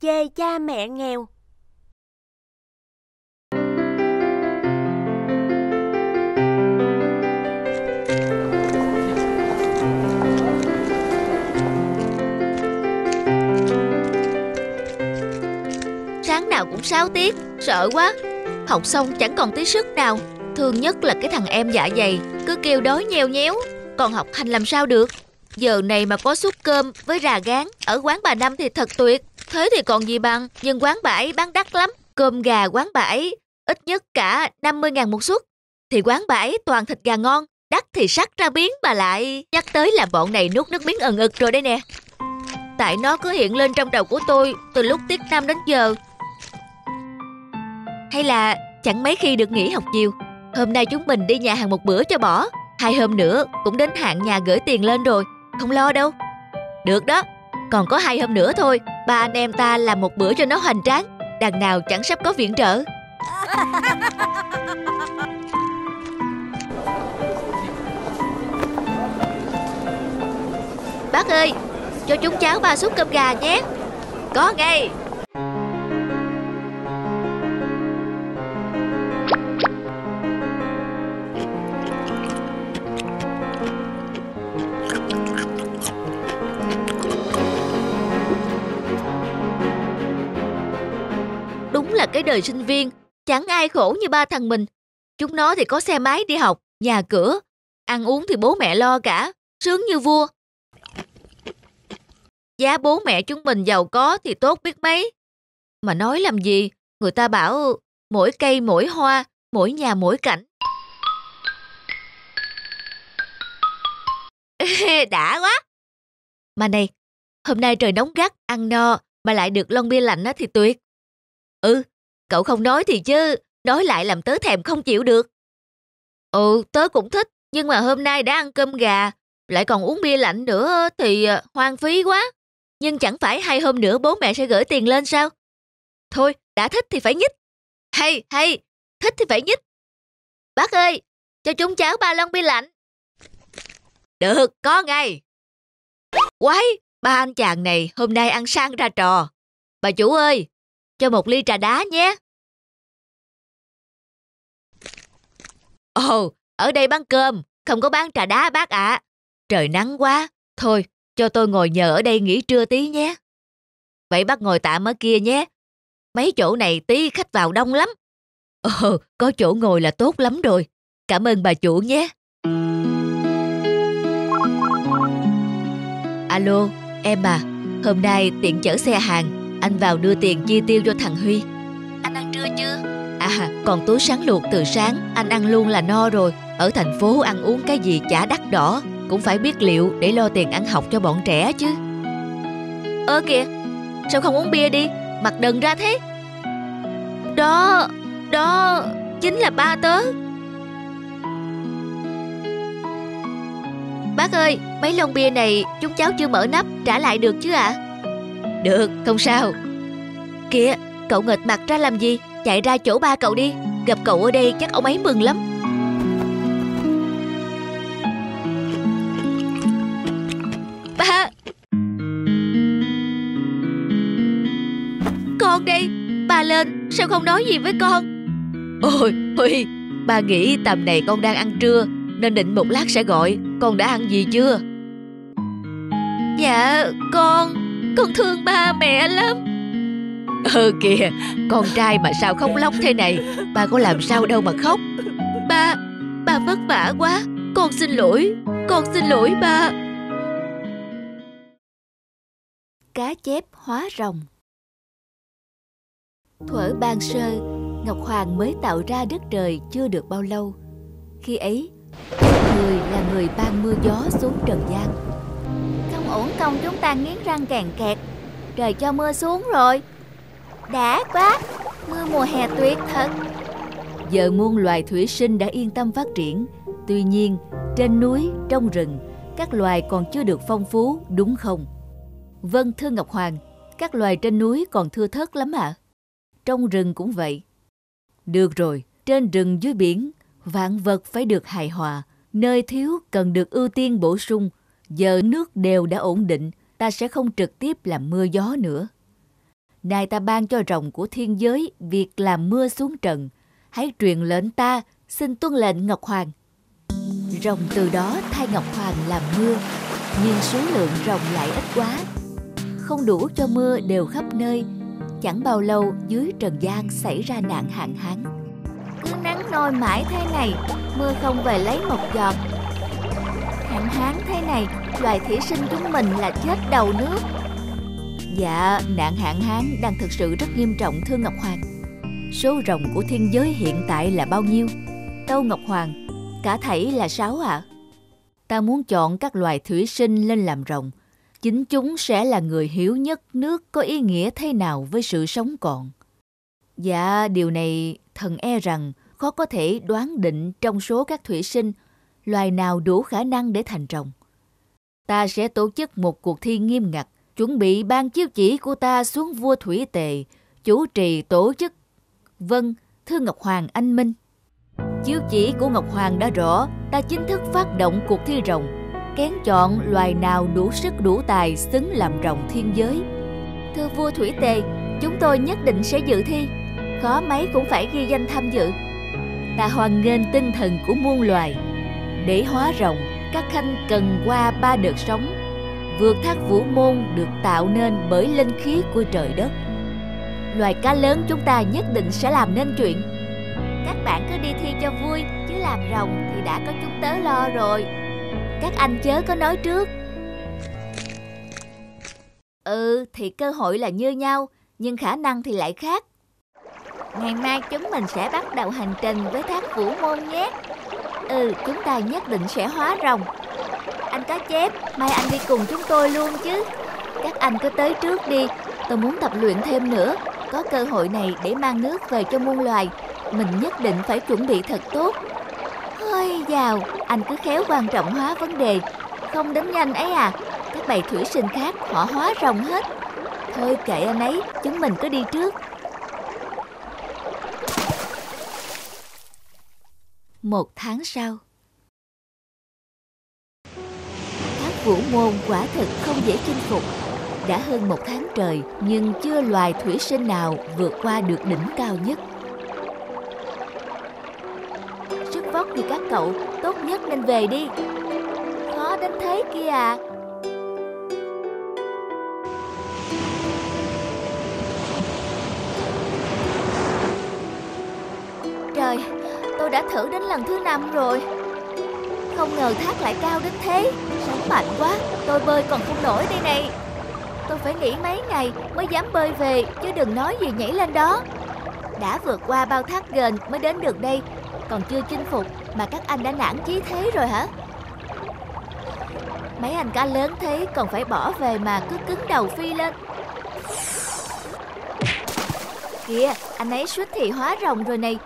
chê cha mẹ nghèo. Sáng nào cũng 6 tiết, sợ quá. Học xong chẳng còn tí sức nào. Thương nhất là cái thằng em dạ dày, cứ kêu đói nheo nhéo. Còn học hành làm sao được. Giờ này mà có suất cơm với rà gán ở quán bà Năm thì thật tuyệt. Thế thì còn gì bằng, nhưng quán bãi bán đắt lắm. Cơm gà quán bãi ít nhất cả 50 ngàn một suất. Thì quán bãi toàn thịt gà ngon, đắt thì sắc ra biến bà lại. Nhắc tới là bọn này nuốt nước miếng ẩn ực rồi đây nè. Tại nó cứ hiện lên trong đầu của tôi từ lúc tiết năm đến giờ. Hay là chẳng mấy khi được nghỉ học chiều. Hôm nay chúng mình đi nhà hàng một bữa cho bỏ. Hai hôm nữa cũng đến hạn nhà gửi tiền lên rồi. Không lo đâu. Được đó. Còn có hai hôm nữa thôi. Ba anh em ta làm một bữa cho nó hoành tráng. Đằng nào chẳng sắp có viện trợ. Bác ơi, cho chúng cháu ba suất cơm gà nhé. Có ngay. Là cái đời sinh viên, chẳng ai khổ như ba thằng mình. Chúng nó thì có xe máy đi học, nhà cửa, ăn uống thì bố mẹ lo cả, sướng như vua. Giá bố mẹ chúng mình giàu có thì tốt biết mấy. Mà nói làm gì, người ta bảo mỗi cây mỗi hoa, mỗi nhà mỗi cảnh. Đã quá. Mà này, hôm nay trời nóng gắt, ăn no mà lại được lon bia lạnh á thì tuyệt. Ừ, cậu không nói thì chứ, nói lại làm tớ thèm không chịu được. Ừ, tớ cũng thích, nhưng mà hôm nay đã ăn cơm gà, lại còn uống bia lạnh nữa thì ờ, hoang phí quá. Nhưng chẳng phải hai hôm nữa bố mẹ sẽ gửi tiền lên sao? Thôi, đã thích thì phải nhích. Hay, hay, thích thì phải nhích. Bác ơi, cho chúng cháu ba lon bia lạnh. Được, có ngay. Quái, ba anh chàng này hôm nay ăn sang ra trò. Bà chủ ơi, cho một ly trà đá nhé. Ồ, ở đây bán cơm, không có bán trà đá bác ạ. Trời nắng quá, thôi cho tôi ngồi nhờ ở đây nghỉ trưa tí nhé. Vậy bác ngồi tạm ở kia nhé. Mấy chỗ này tí khách vào đông lắm. Ồ, có chỗ ngồi là tốt lắm rồi. Cảm ơn bà chủ nhé. Alo, em à, hôm nay tiện chở xe hàng, anh vào đưa tiền chi tiêu cho thằng Huy. Anh ăn trưa chưa? À, còn túi sáng luộc từ sáng, anh ăn luôn là no rồi. Ở thành phố ăn uống cái gì chả đắt đỏ, cũng phải biết liệu để lo tiền ăn học cho bọn trẻ chứ. Ơ kìa, sao không uống bia đi, mặt đần ra thế. Đó, đó, chính là ba tớ. Bác ơi, mấy lon bia này chúng cháu chưa mở nắp, trả lại được chứ ạ? À? Được, không sao. Kìa, cậu nghịch mặt ra làm gì? Chạy ra chỗ ba cậu đi, gặp cậu ở đây chắc ông ấy mừng lắm. Ba! Con đây, ba lên, sao không nói gì với con? Ôi, Huy, ba nghĩ tầm này con đang ăn trưa, nên định một lát sẽ gọi, con đã ăn gì chưa? Dạ, con, con thương ba mẹ lắm. Ừ kìa, con trai mà sao khóc lóc thế này, ba có làm sao đâu mà khóc. Ba, ba vất vả quá, con xin lỗi, con xin lỗi ba. Cá chép hóa rồng Thuở ban sơ, Ngọc Hoàng mới tạo ra đất trời chưa được bao lâu. Khi ấy, người là người ban mưa gió xuống trần gian. Không ổn công chúng ta nghiến răng càng kẹt. Trời cho mưa xuống rồi. Đã quá, mưa mùa hè tuyệt thật. Giờ muôn loài thủy sinh đã yên tâm phát triển. Tuy nhiên, trên núi, trong rừng, các loài còn chưa được phong phú, đúng không? Vâng, thưa Ngọc Hoàng, các loài trên núi còn thưa thớt lắm ạ. À? Trong rừng cũng vậy. Được rồi, trên rừng dưới biển, vạn vật phải được hài hòa. Nơi thiếu cần được ưu tiên bổ sung. Giờ nước đều đã ổn định, ta sẽ không trực tiếp làm mưa gió nữa. nay ta ban cho rồng của thiên giới việc làm mưa xuống trần. Hãy truyền lệnh ta, xin tuân lệnh Ngọc Hoàng. Rồng từ đó thay Ngọc Hoàng làm mưa, nhưng số lượng rồng lại ít quá. Không đủ cho mưa đều khắp nơi, chẳng bao lâu dưới trần gian xảy ra nạn hạn hán. Cứ nắng nôi mãi thế này, mưa không về lấy một giọt. Hạn hán thế này, loài thủy sinh chúng mình là chết đầu nước. Dạ, nạn hạn hán đang thực sự rất nghiêm trọng thưa Ngọc Hoàng. Số rồng của thiên giới hiện tại là bao nhiêu? Tâu Ngọc Hoàng, cả thảy là sáu ạ. À? Ta muốn chọn các loài thủy sinh lên làm rồng. Chính chúng sẽ là người hiểu nhất nước có ý nghĩa thế nào với sự sống còn. Dạ, điều này thần e rằng khó có thể đoán định trong số các thủy sinh loài nào đủ khả năng để thành rồng. Ta sẽ tổ chức một cuộc thi nghiêm ngặt, chuẩn bị ban chiếu chỉ của ta xuống vua Thủy Tề, chủ trì tổ chức. Vâng, thưa Ngọc Hoàng anh Minh. Chiếu chỉ của Ngọc Hoàng đã rõ, ta chính thức phát động cuộc thi rồng, kén chọn loài nào đủ sức đủ tài xứng làm rồng thiên giới. Thưa vua Thủy Tề, chúng tôi nhất định sẽ dự thi, khó mấy cũng phải ghi danh tham dự. Ta hoan nghênh tinh thần của muôn loài. Để hóa rồng, các khanh cần qua ba đợt sống. Vượt thác vũ môn được tạo nên bởi linh khí của trời đất. Loài cá lớn chúng ta nhất định sẽ làm nên chuyện. Các bạn cứ đi thi cho vui chứ làm rồng thì đã có chúng tớ lo rồi. Các anh chớ có nói trước. Ừ thì cơ hội là như nhau nhưng khả năng thì lại khác. Ngày mai chúng mình sẽ bắt đầu hành trình với thác vũ môn nhé ừ chúng ta nhất định sẽ hóa rồng anh có chép mai anh đi cùng chúng tôi luôn chứ các anh cứ tới trước đi tôi muốn tập luyện thêm nữa có cơ hội này để mang nước về cho muôn loài mình nhất định phải chuẩn bị thật tốt. Hơi giàu, anh cứ khéo quan trọng hóa vấn đề, không đến nhanh ấy à. Các bầy thủy sinh khác họ hóa rồng hết. Thôi kệ anh ấy, chúng mình cứ đi trước. Một tháng sau. Thác vũ môn quả thực không dễ chinh phục. Đã hơn một tháng trời Nhưng chưa loài thủy sinh nào vượt qua được đỉnh cao nhất. Sức vóc như các cậu Tốt nhất nên về đi. Khó đến thế kia à. Trời, tôi đã thử đến lần thứ năm rồi Không ngờ thác lại cao đến thế Sóng mạnh quá, tôi bơi còn không nổi đây này Tôi phải nghỉ mấy ngày mới dám bơi về Chứ đừng nói gì nhảy lên đó Đã vượt qua bao thác gần mới đến được đây còn chưa chinh phục mà các anh đã nản chí thế rồi hả? Mấy anh cá lớn thế còn phải bỏ về mà cứ cứng đầu phi lên. Kìa, anh ấy suýt thì hóa rồng rồi này.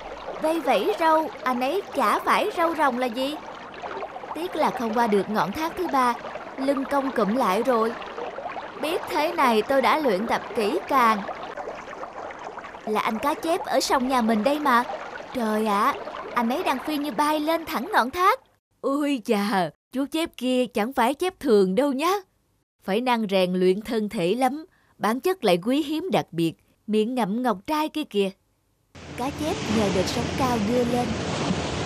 Vây vẫy râu, anh ấy chả phải râu rồng là gì? Tiếc là không qua được ngọn thác thứ ba, lưng cong cụm lại rồi. Biết thế này tôi đã luyện tập kỹ càng. Là anh cá chép ở sông nhà mình đây mà. Trời ạ, à, anh ấy đang phi như bay lên thẳng ngọn thác. Ôi chà, chú chép kia chẳng phải chép thường đâu nhá. Phải năng rèn luyện thân thể lắm, bản chất lại quý hiếm đặc biệt, miệng ngậm ngọc trai kia kìa. Cá chép nhờ đợt sóng cao đưa lên,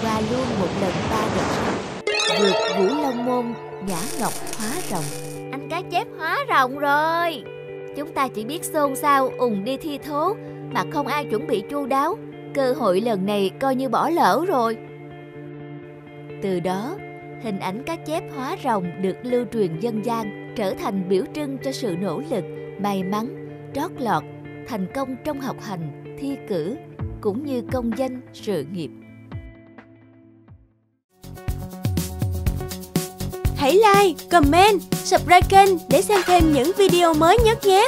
qua luôn một lần ba đợt sóng. Vượt vũ long môn, nhã ngọc hóa rồng. Anh cá chép hóa rồng rồi. Chúng ta chỉ biết xôn xao, ùng đi thi thố, mà không ai chuẩn bị chu đáo cơ hội lần này coi như bỏ lỡ rồi. Từ đó, hình ảnh cá chép hóa rồng được lưu truyền dân gian trở thành biểu trưng cho sự nỗ lực, may mắn, trót lọt, thành công trong học hành, thi cử cũng như công danh sự nghiệp. Hãy like, comment, subscribe kênh để xem thêm những video mới nhất nhé!